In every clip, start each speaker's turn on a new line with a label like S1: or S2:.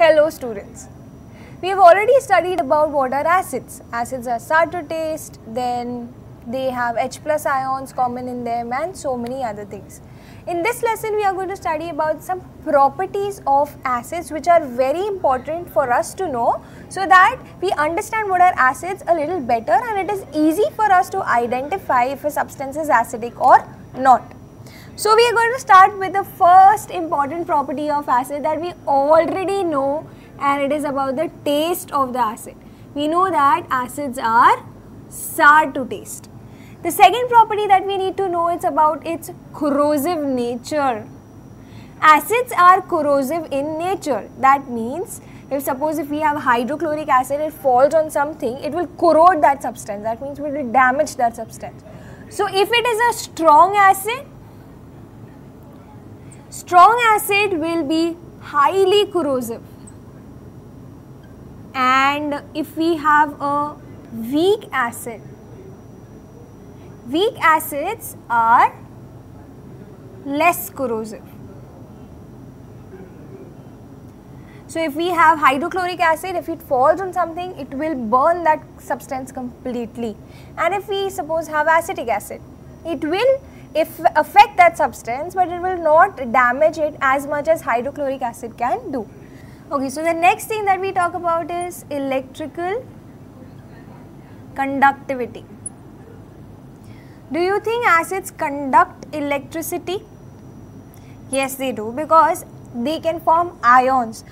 S1: Hello students. We have already studied about what are acids. Acids are sour to taste, then they have H plus ions common in them and so many other things. In this lesson we are going to study about some properties of acids which are very important for us to know so that we understand what are acids a little better and it is easy for us to identify if a substance is acidic or not. So we are going to start with the first important property of acid that we already know and it is about the taste of the acid. We know that acids are sour to taste. The second property that we need to know is about its corrosive nature. Acids are corrosive in nature. That means if suppose if we have hydrochloric acid, it falls on something, it will corrode that substance. That means it will damage that substance. So if it is a strong acid, Strong acid will be highly corrosive and if we have a weak acid, weak acids are less corrosive. So if we have hydrochloric acid, if it falls on something, it will burn that substance completely. And if we suppose have acetic acid, it will if affect that substance but it will not damage it as much as hydrochloric acid can do. Okay, so the next thing that we talk about is electrical conductivity. Do you think acids conduct electricity? Yes, they do because they can form ions.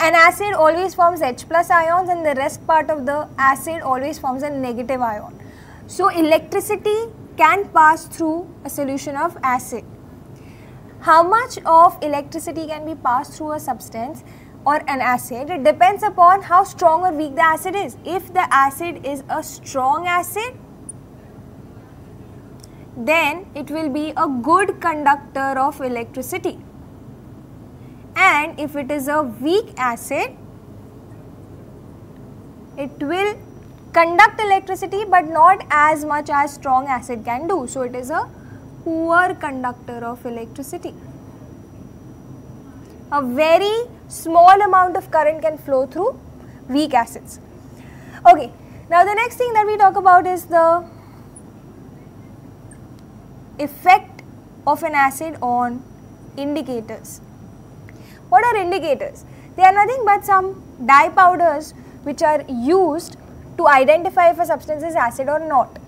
S1: An acid always forms H plus ions and the rest part of the acid always forms a negative ion. So, electricity can pass through a solution of acid. How much of electricity can be passed through a substance or an acid? It depends upon how strong or weak the acid is. If the acid is a strong acid, then it will be a good conductor of electricity. And if it is a weak acid, it will conduct electricity but not as much as strong acid can do. So, it is a poor conductor of electricity. A very small amount of current can flow through weak acids. Okay. Now, the next thing that we talk about is the effect of an acid on indicators. What are indicators? They are nothing but some dye powders which are used to identify if a substance is acid or not.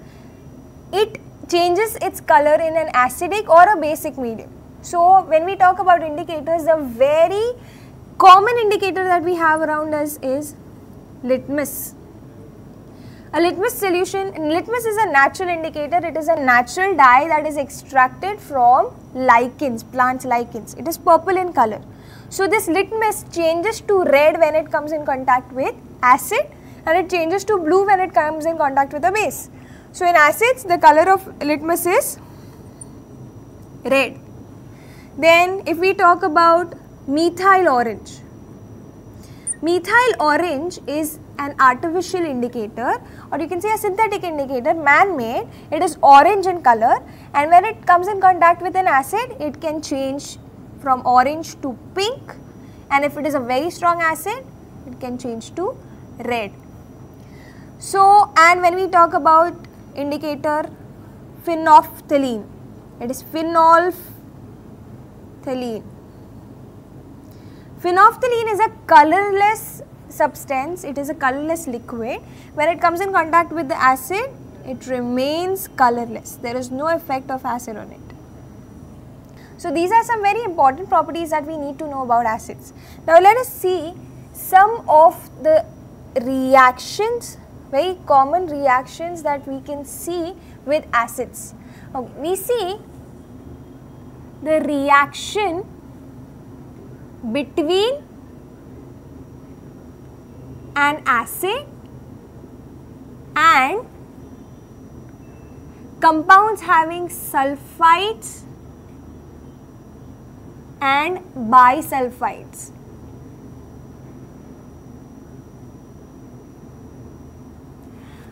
S1: It changes its color in an acidic or a basic medium. So, when we talk about indicators, the very common indicator that we have around us is litmus. A litmus solution, litmus is a natural indicator, it is a natural dye that is extracted from lichens, plants lichens. It is purple in color. So, this litmus changes to red when it comes in contact with acid and it changes to blue when it comes in contact with a base. So, in acids the color of litmus is red. Then if we talk about methyl orange, methyl orange is an artificial indicator or you can say a synthetic indicator man made it is orange in color and when it comes in contact with an acid it can change from orange to pink and if it is a very strong acid it can change to red. So, and when we talk about indicator phenolphthalein, it is phenolphthalein. Phenolphthalein is a colorless substance, it is a colorless liquid. When it comes in contact with the acid, it remains colorless. There is no effect of acid on it. So, these are some very important properties that we need to know about acids. Now, let us see some of the reactions very common reactions that we can see with acids. Okay, we see the reaction between an acid and compounds having sulfites and bisulfites.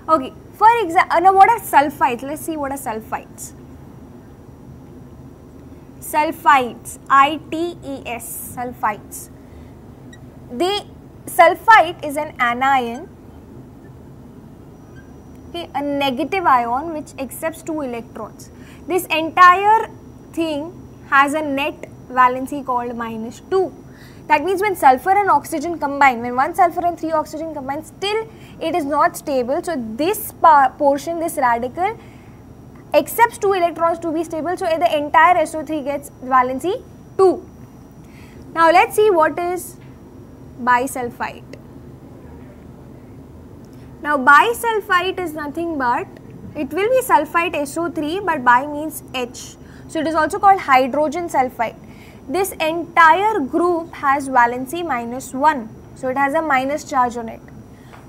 S1: Okay, for example, uh, now what are sulfites? Let's see what are sulfites. Sulfites, I-T-E-S, sulfites. the sulfite is an anion, okay, a negative ion which accepts two electrons. This entire thing has a net valency called minus 2. That means when sulfur and oxygen combine, when one sulfur and three oxygen combine, still it is not stable. So this portion, this radical accepts two electrons to be stable. So the entire SO3 gets valency 2. Now let's see what is bisulfite. Now bisulfite is nothing but, it will be sulfite SO3 but bi means H. So it is also called hydrogen sulfite. This entire group has valency minus 1. So it has a minus charge on it.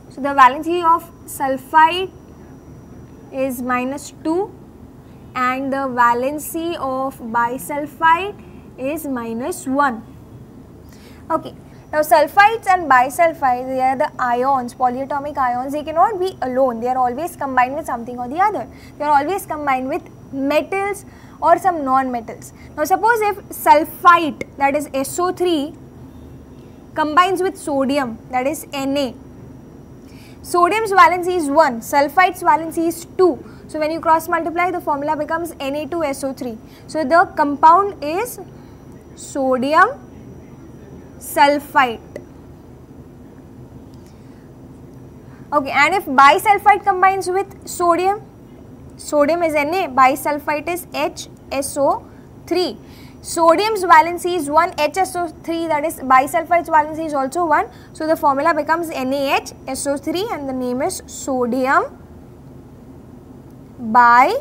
S1: So the valency of sulfite is minus 2 and the valency of bisulfite is minus 1. Okay. Now sulfites and bisulfites, they are the ions, polyatomic ions, they cannot be alone, they are always combined with something or the other. They are always combined with metals or some non-metals. Now suppose if sulfite that is SO3 combines with sodium that is Na. Sodium's valency is 1, sulfite's valency is 2. So when you cross multiply the formula becomes Na2SO3. So the compound is sodium sulfite. Okay, and if bisulfite combines with sodium, sodium is Na, bisulfite is HSO3. Sodium's valency is 1, HSO3 that is bisulfite's valency is also 1. So the formula becomes NaHSO3 and the name is sodium bisulfite.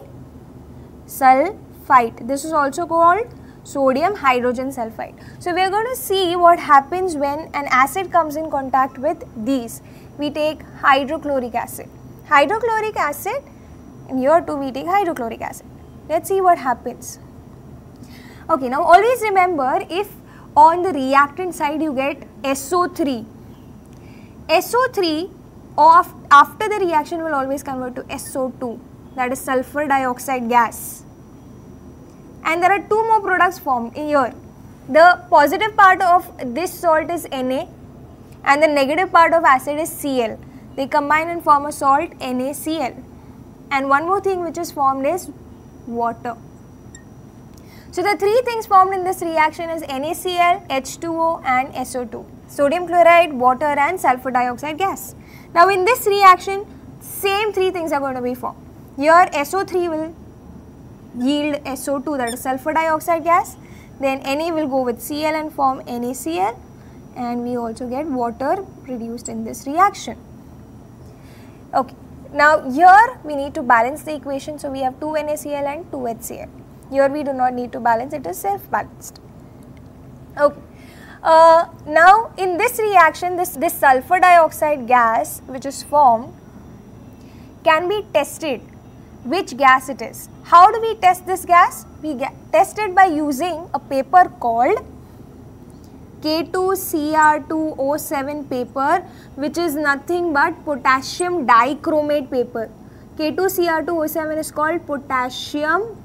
S1: This is also called sodium hydrogen sulfite. So we are going to see what happens when an acid comes in contact with these. We take hydrochloric acid. Hydrochloric acid and here too we take hydrochloric acid. Let's see what happens. Okay, now always remember if on the reactant side you get SO3, SO3 of after the reaction will always convert to SO2 that is sulfur dioxide gas and there are two more products formed here. The positive part of this salt is Na and the negative part of acid is Cl. They combine and form a salt NaCl. And one more thing which is formed is water. So the three things formed in this reaction is NaCl, H2O and SO2. Sodium chloride, water and sulfur dioxide gas. Now in this reaction, same three things are going to be formed. Here SO3 will yield SO2 that is sulfur dioxide gas. Then Na will go with Cl and form NaCl and we also get water produced in this reaction. Okay. Now here we need to balance the equation. So we have 2 NaCl and 2 HCl. Here we do not need to balance, it is self-balanced. Okay. Uh, now in this reaction, this, this sulfur dioxide gas which is formed can be tested which gas it is. How do we test this gas? We test it by using a paper called K2Cr2O7 paper which is nothing but potassium dichromate paper. K2Cr2O7 is called potassium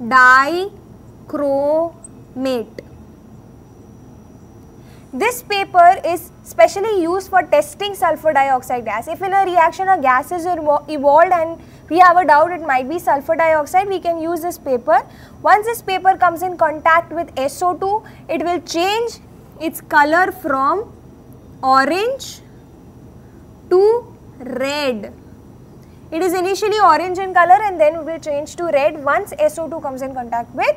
S1: dichromate. This paper is specially used for testing sulfur dioxide gas. If in a reaction a gas is evolved and we have a doubt it might be sulfur dioxide, we can use this paper. Once this paper comes in contact with SO2, it will change its color from orange to red. It is initially orange in color and then will change to red once SO2 comes in contact with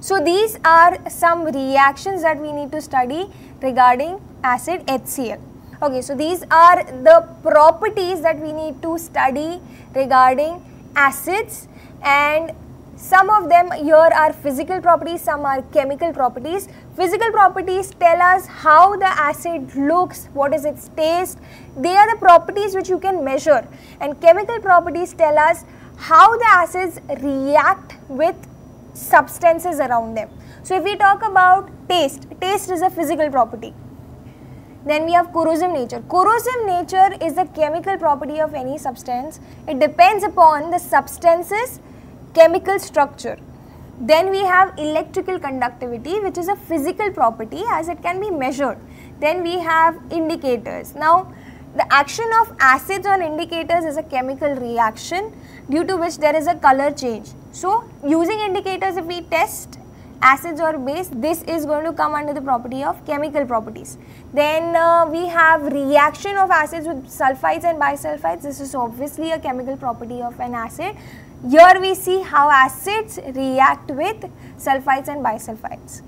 S1: So these are some reactions that we need to study regarding acid HCl. Okay, so these are the properties that we need to study regarding acids and some of them here are physical properties, some are chemical properties. Physical properties tell us how the acid looks, what is its taste. They are the properties which you can measure. And chemical properties tell us how the acids react with substances around them. So if we talk about taste, taste is a physical property. Then we have corrosive nature. Corrosive nature is a chemical property of any substance. It depends upon the substance's chemical structure. Then we have electrical conductivity which is a physical property as it can be measured. Then we have indicators. Now the action of acids on indicators is a chemical reaction due to which there is a color change. So using indicators if we test acids or base this is going to come under the property of chemical properties. Then uh, we have reaction of acids with sulfites and bisulfites this is obviously a chemical property of an acid here we see how acids react with sulfites and bisulfites.